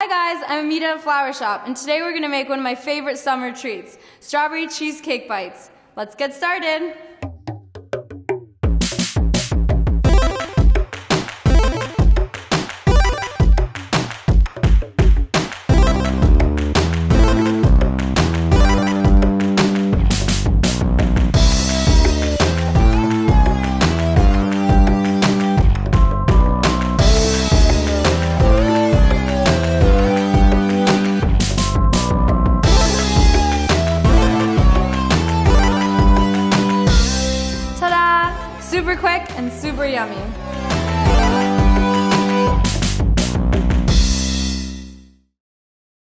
Hi guys, I'm Amirah at Flour Shop, and today we're gonna make one of my favorite summer treats, strawberry cheesecake bites. Let's get started. Super quick and super yummy.